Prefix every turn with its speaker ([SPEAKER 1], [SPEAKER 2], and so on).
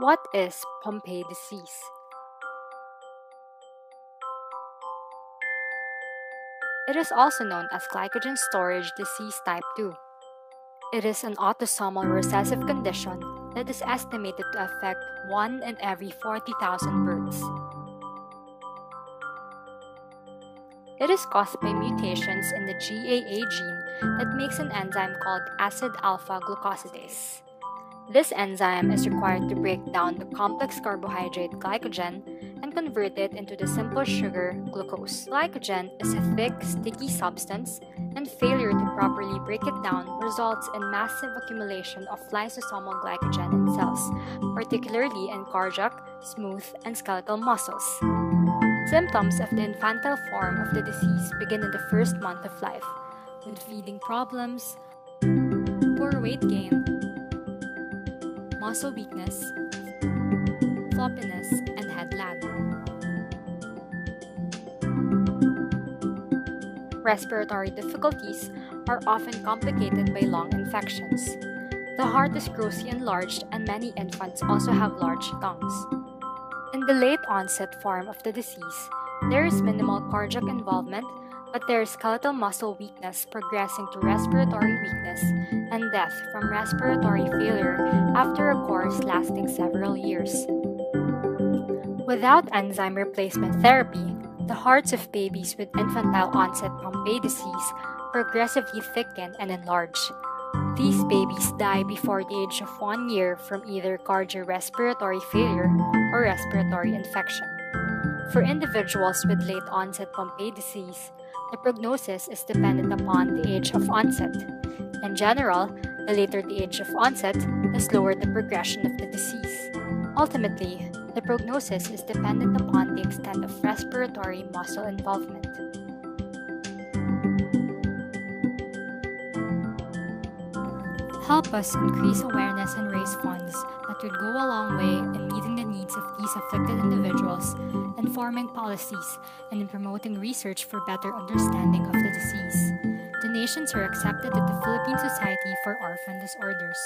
[SPEAKER 1] What is Pompe disease? It is also known as glycogen storage disease type 2. It is an autosomal recessive condition that is estimated to affect 1 in every 40,000 births. It is caused by mutations in the GAA gene that makes an enzyme called acid alpha glucosidase. This enzyme is required to break down the complex carbohydrate glycogen and convert it into the simple sugar glucose. Glycogen is a thick, sticky substance, and failure to properly break it down results in massive accumulation of lysosomal glycogen in cells, particularly in cardiac, smooth, and skeletal muscles. Symptoms of the infantile form of the disease begin in the first month of life, with feeding problems, poor weight gain, muscle weakness, floppiness, and head lag. Respiratory difficulties are often complicated by lung infections. The heart is grossly enlarged, and many infants also have large tongues. In the late onset form of the disease, there is minimal cardiac involvement, but there is skeletal muscle weakness progressing to respiratory weakness and death from respiratory failure after a course lasting several years. Without enzyme replacement therapy, the hearts of babies with infantile onset Pompe disease progressively thicken and enlarge. These babies die before the age of one year from either cardiorespiratory failure or respiratory infection. For individuals with late onset Pompe disease, the prognosis is dependent upon the age of onset. In general, the later the age of onset, the slower the progression of the disease. Ultimately, the prognosis is dependent upon the extent of respiratory muscle involvement. Help us increase awareness and raise funds that would go a long way in meeting the needs of these afflicted individuals, in forming policies, and in promoting research for better understanding of the disease. Donations are accepted at the Philippine Society for Orphan Disorders.